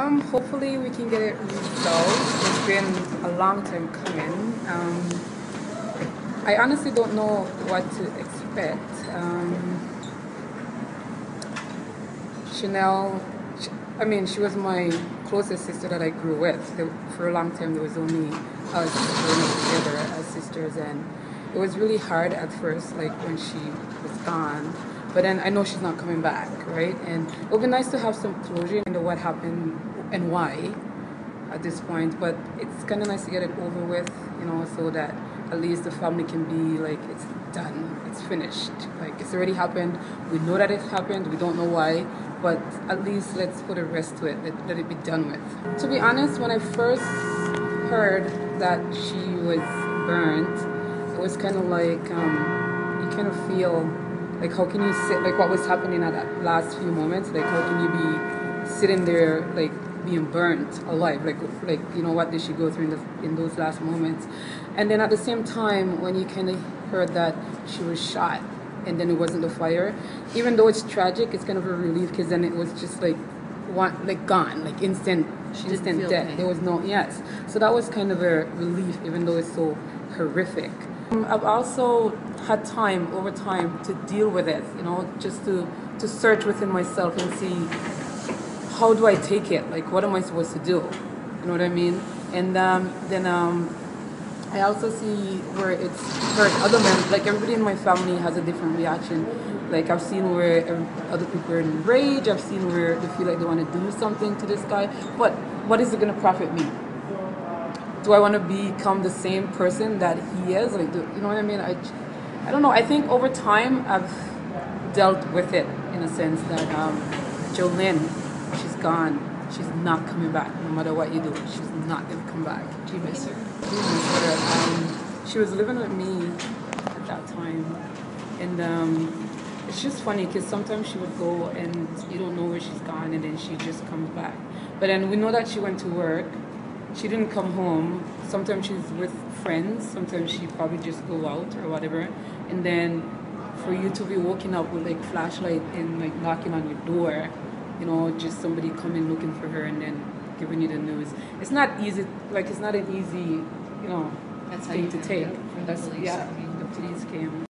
Um, hopefully we can get it resolved. It's been a long time coming. Um, I honestly don't know what to expect. Um, Shernell, I mean, she was my closest sister that I grew with. For a long time, there was only us growing up together as sisters, and it was really hard at first, like when she was gone. But then I know she's not coming back, right? And it would be nice to have some closure into what happened and why at this point. But it's kind of nice to get it over with, you know, so that at least the family can be like, it's done, it's finished. Like it's already happened. We know that it happened. We don't know why, but at least let's put a rest to it. Let, let it be done with. To be honest, when I first heard that she was burnt, it was kind of like um, you kind of feel like how can you sit like what was happening at that last few moments like how can you be sitting there like being burnt alive like like you know what did she go through in, the, in those last moments. And then at the same time when you kind of heard that she was shot and then it wasn't the fire even though it's tragic it's kind of a relief because then it was just like one like gone like instant she instant death. pain. there was no yes. So that was kind of a relief even though it's so horrific. Um, I've also had time over time to deal with it, you know, just to, to search within myself and see how do I take it? Like, what am I supposed to do? You know what I mean? And um, then um, I also see where it's hurt other men, like everybody in my family has a different reaction. Like I've seen where other people are in rage, I've seen where they feel like they want to do something to this guy, but what is it going to profit me? do I want to become the same person that he is? Like, do, you know what I mean? I, I don't know. I think over time I've dealt with it in a sense that um, Jolene, gone. She's not coming back. No matter what you do, she's not gonna come back. Do you miss her? Do miss her. Um, she was living with me at that time, and um, it's just funny because sometimes she would go and you don't know where she's gone, and then she just comes back. But then we know that she went to work she didn't come home. Sometimes she's with friends. Sometimes she probably just go out or whatever. And then for you to be waking up with like flashlight and like knocking on your door, you know, just somebody coming looking for her and then giving you the news. It's not easy. Like it's not an easy, you know, That's thing to take. That's yeah. The police came.